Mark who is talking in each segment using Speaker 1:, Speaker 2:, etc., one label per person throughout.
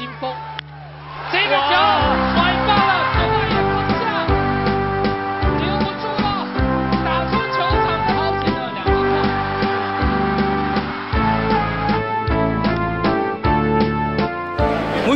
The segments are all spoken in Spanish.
Speaker 1: 金峰，这个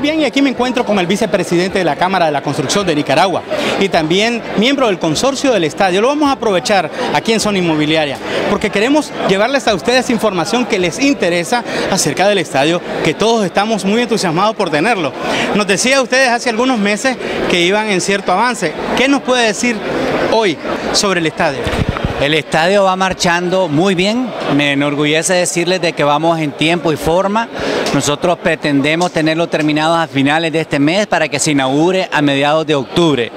Speaker 2: bien, y aquí me encuentro con el vicepresidente de la Cámara de la Construcción de Nicaragua y también miembro del consorcio del estadio. Lo vamos a aprovechar aquí en Zona Inmobiliaria porque queremos llevarles a ustedes información que les interesa acerca del estadio, que todos estamos muy entusiasmados por tenerlo. Nos decía ustedes hace algunos meses que iban en cierto avance. ¿Qué nos puede decir hoy sobre el estadio?
Speaker 3: El estadio va marchando muy bien, me enorgullece decirles de que vamos en tiempo y forma. Nosotros pretendemos tenerlo terminado a finales de este mes para que se inaugure a mediados de octubre.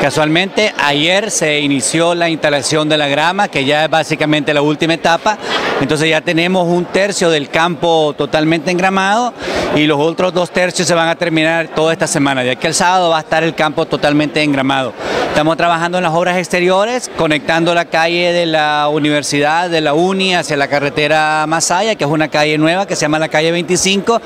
Speaker 3: Casualmente ayer se inició la instalación de la grama, que ya es básicamente la última etapa. Entonces ya tenemos un tercio del campo totalmente engramado y los otros dos tercios se van a terminar toda esta semana. De aquí al sábado va a estar el campo totalmente engramado. Estamos trabajando en las obras exteriores, conectando la calle de la universidad, de la UNI, hacia la carretera Masaya, que es una calle nueva que se llama la calle 25,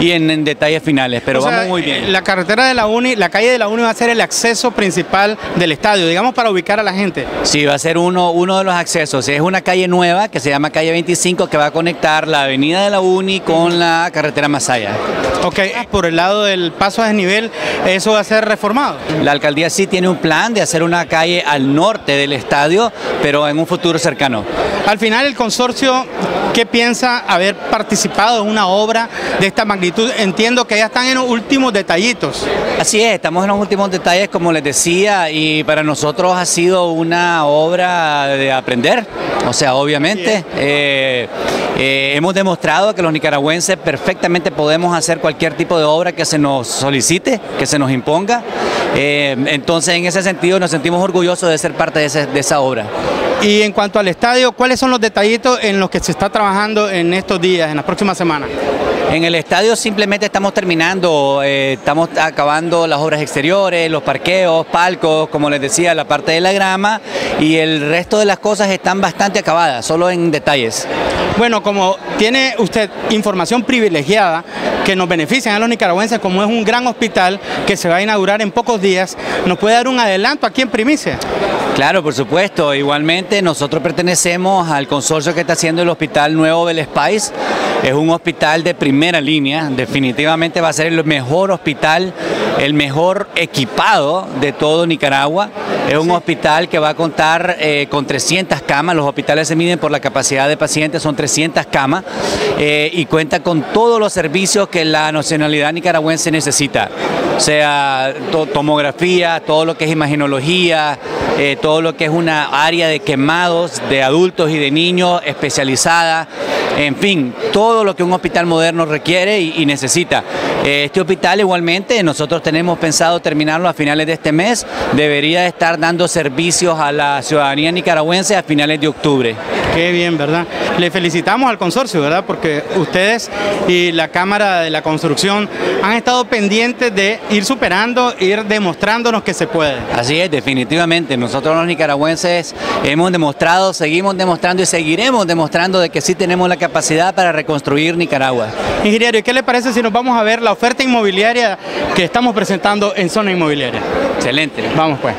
Speaker 3: y en, en detalles finales. Pero
Speaker 2: O sea,
Speaker 3: vamos muy bien.
Speaker 2: La carretera de la Uni, la calle de la Uni va a ser el acceso principal del estadio, digamos para ubicar a la gente.
Speaker 3: Sí, va a ser uno, uno de los accesos. Es una calle nueva que se llama calle 25 que va a conectar la avenida de la Uni con la carretera Masaya.
Speaker 2: Ok, por el lado del paso a desnivel, eso va a ser reformado.
Speaker 3: La alcaldía sí tiene un plan de hacer una calle al norte del estadio, pero en un futuro cercano.
Speaker 2: Al final, el consorcio, ¿qué piensa haber participado en una obra de esta magnitud? Entiendo que ya están en los últimos detallitos.
Speaker 3: Así es, estamos en los últimos detalles, como les decía, y para nosotros ha sido una obra de aprender. O sea, obviamente, eh, eh, hemos demostrado que los nicaragüenses perfectamente podemos hacer cualquier tipo de obra que se nos solicite, que se nos imponga. Eh, entonces, en ese sentido, nos sentimos orgullosos de ser parte de, de esa obra.
Speaker 2: Y en cuanto al estadio, ¿cuáles son los detallitos en los que se está trabajando en estos días, en las próximas semanas?
Speaker 3: En el estadio simplemente estamos terminando, eh, estamos acabando las obras exteriores, los parqueos, palcos, como les decía, la parte de la grama y el resto de las cosas están bastante acabadas, solo en detalles.
Speaker 2: Bueno, como tiene usted información privilegiada que nos benefician a los nicaragüenses, como es un gran hospital que se va a inaugurar en pocos días, ¿nos puede dar un adelanto aquí en Primicia?
Speaker 3: Claro, por supuesto. Igualmente, nosotros pertenecemos al consorcio que está haciendo el Hospital Nuevo del Spice. Es un hospital de primera línea. Definitivamente va a ser el mejor hospital, el mejor equipado de todo Nicaragua. Es un hospital que va a contar eh, con 300 camas. Los hospitales se miden por la capacidad de pacientes, son 300 camas. eh, y cuenta con todos los servicios que la nacionalidad nicaragüense necesita. O sea, to- tomografía, todo lo que es imaginología, eh, todo lo que es una área de quemados de adultos y de niños especializada, en fin, todo lo que un hospital moderno requiere y, y necesita. Eh, este hospital igualmente nosotros tenemos pensado terminarlo a finales de este mes, debería estar dando servicios a la ciudadanía nicaragüense a finales de octubre.
Speaker 2: Qué bien, ¿verdad? Le felicitamos al consorcio, ¿verdad? Porque ustedes y la Cámara de la Construcción han estado pendientes de ir superando, ir demostrándonos que se puede.
Speaker 3: Así es, definitivamente. Nosotros los nicaragüenses hemos demostrado, seguimos demostrando y seguiremos demostrando de que sí tenemos la capacidad para reconstruir Nicaragua.
Speaker 2: Ingeniero, ¿y qué le parece si nos vamos a ver la oferta inmobiliaria que estamos presentando en Zona Inmobiliaria?
Speaker 3: Excelente.
Speaker 2: Vamos pues.